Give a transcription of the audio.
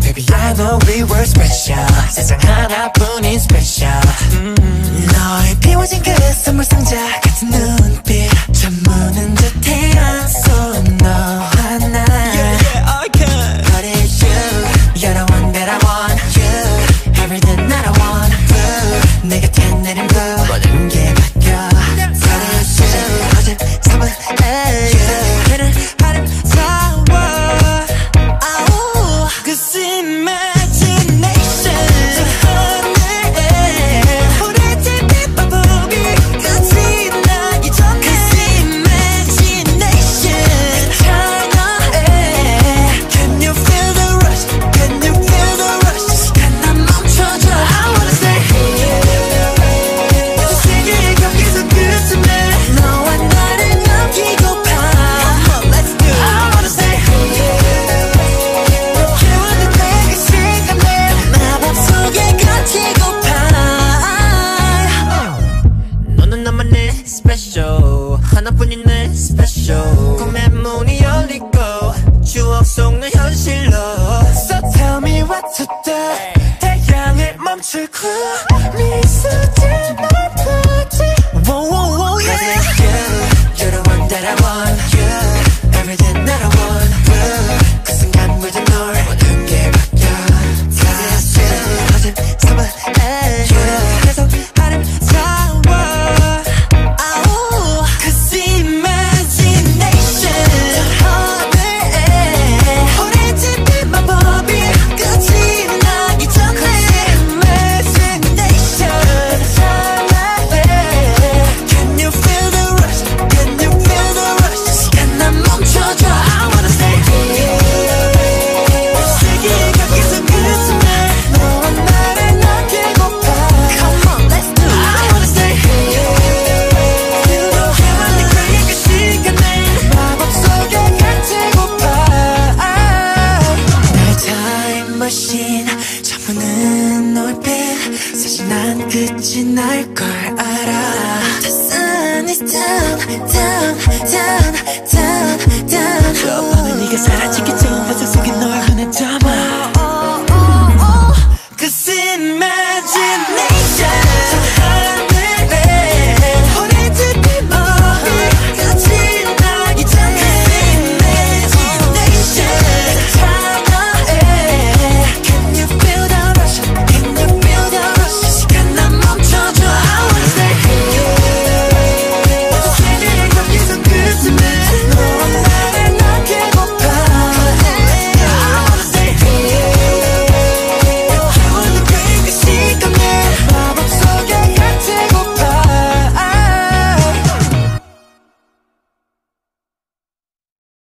Baby I know we were special. 세상 하나뿐인 special. 너의 비워진 그 선물 상자. special 하나뿐인 내 special 꿈의 문이 열리고 추억 속는 현실로 So tell me what to do 태양을 멈추고 미소짓 끝이 날 걸 알아 The sun is down, down, down, down, down 저 밤에 네가 사라지기 전 화상 속에 널 하나 담아 Cause it matters